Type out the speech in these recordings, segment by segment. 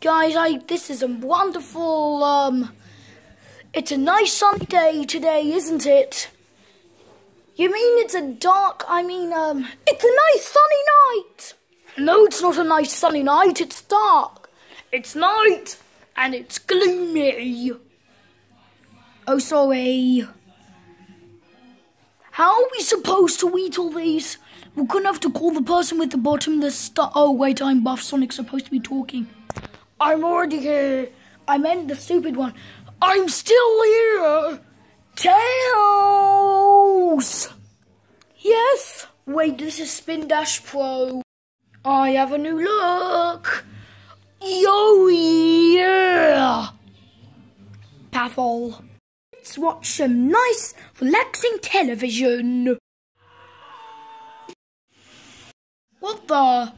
Guys, I this is a wonderful um it's a nice sunny day today, isn't it? You mean it's a dark I mean um it's a nice sunny night. No, it's not a nice sunny night, it's dark. It's night and it's gloomy. Oh sorry. How are we supposed to eat all these? We're gonna have to call the person with the bottomless star. Oh wait, I'm Buff Sonic supposed to be talking. I'm already here. I meant the stupid one. I'm still here. Tails. Yes. Wait, this is Spin Dash Pro. I have a new look. Yo yeah. Pathol. Let's watch some nice, relaxing television. What the?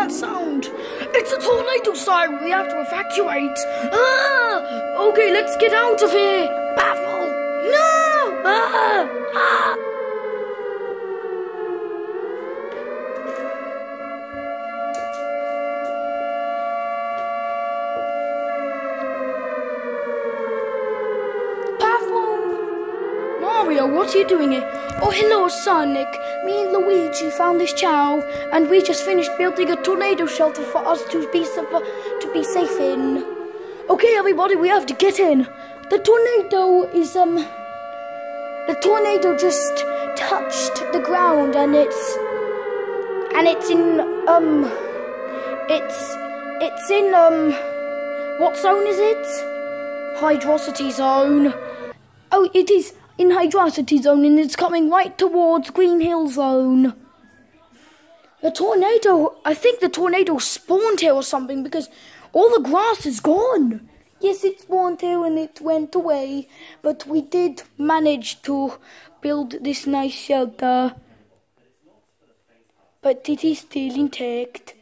That sound? It's a tornado siren. We have to evacuate. Ah! Okay, let's get out of here. Baffle. No! Ah! Ah! Baffle. Mario, what are you doing here? Oh, hello, Sonic. Me and Luigi found this chow, and we just finished building a tornado shelter for us to be to be safe in. Okay, everybody, we have to get in. The tornado is um. The tornado just touched the ground, and it's and it's in um. It's it's in um. What zone is it? Hydrocity zone. Oh, it is in Hydrocity Zone and it's coming right towards Green Hill Zone. The tornado, I think the tornado spawned here or something because all the grass is gone. Yes, it spawned here and it went away, but we did manage to build this nice shelter. But it is still intact.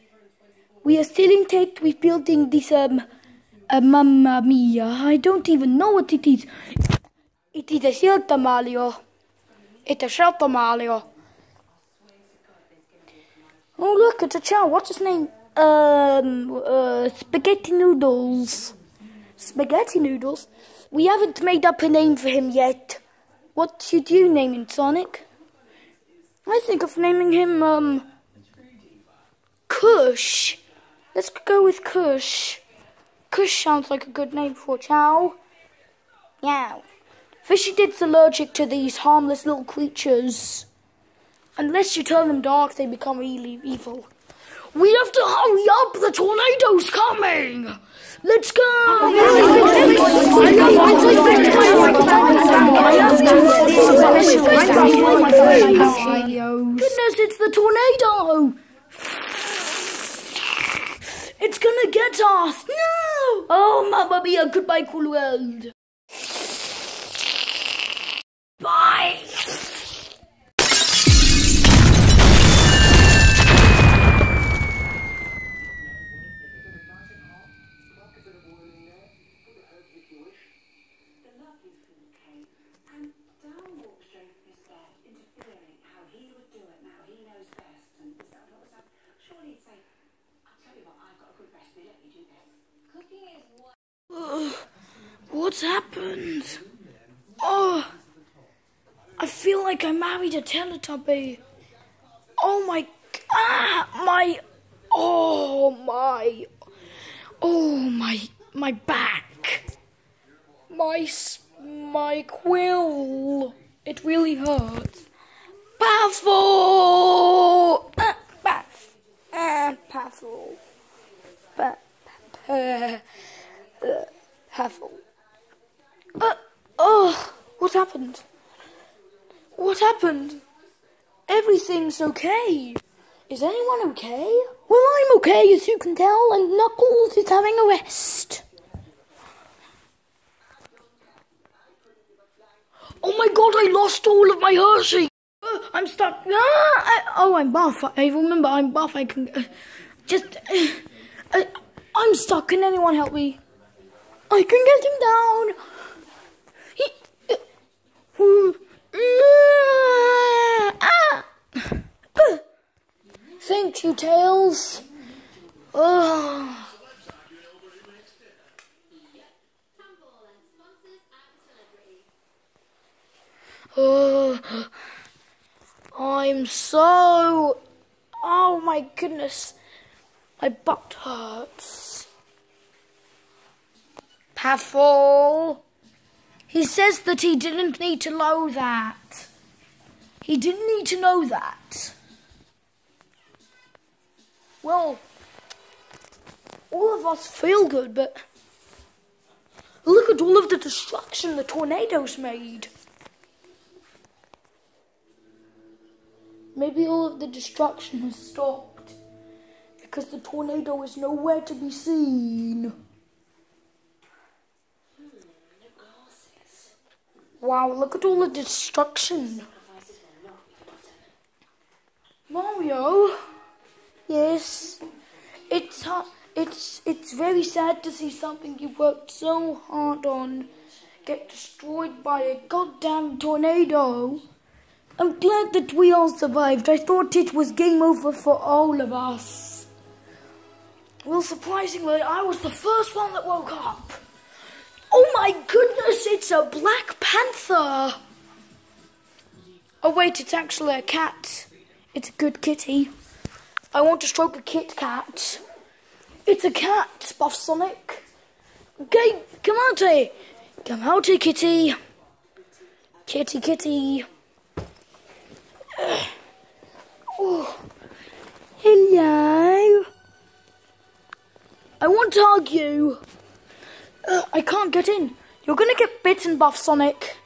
We are still intact with building this, um, uh, Mamma Mia. I don't even know what it is. It is a shelter, Mario. It's a shelter, Mario. Oh, look, it's a child. What's his name? Um, uh, Spaghetti Noodles. Spaghetti Noodles? We haven't made up a name for him yet. What should you name him, Sonic? I think of naming him, um, Kush. Let's go with Kush. Kush sounds like a good name for a chow. Meow. Fishy Did's allergic to these harmless little creatures. Unless you turn them dark, they become really evil. We have to hurry up! The tornado's coming! Let's go! Goodness, it's the tornado! It's gonna get us! No! Oh, Mamma Mia, goodbye, cool world! Bye! What's happened? Oh, I feel like I married a Teletubby. Oh my, ah, my, oh my, oh my, my back, my, my quill. It really hurts. Baffle, uh, baff, uh, uh. Uh, oh, what happened? What happened? Everything's okay. Is anyone okay? Well, I'm okay, as you can tell, and Knuckles is having a rest. Oh my god, I lost all of my Hershey! Uh, I'm stuck. Ah, I, oh, I'm buff. I remember I'm buff. I can uh, just. Uh, I'm stuck. Can anyone help me? I can get him down. He, Ah! Thank you, Tails. Oh. oh. I'm so... Oh my goodness. My butt hurts. Paffle. He says that he didn't need to know that. He didn't need to know that. Well, all of us feel good, but look at all of the destruction the tornadoes made. Maybe all of the destruction has stopped because the tornado is nowhere to be seen. Wow, look at all the destruction. Mario? Yes. It's uh, it's it's very sad to see something you worked so hard on get destroyed by a goddamn tornado. I'm glad that we all survived. I thought it was game over for all of us. Well, surprisingly, I was the first one that woke up. Oh my goodness, it's a Black Panther! Oh wait, it's actually a cat. It's a good kitty. I want to stroke a Kit Kat. It's a cat, Buff Sonic. Okay, come out here. Come out here, kitty. Kitty, kitty. Oh. Hello. I want to hug you. I can't get in. You're gonna get bitten, Buff Sonic.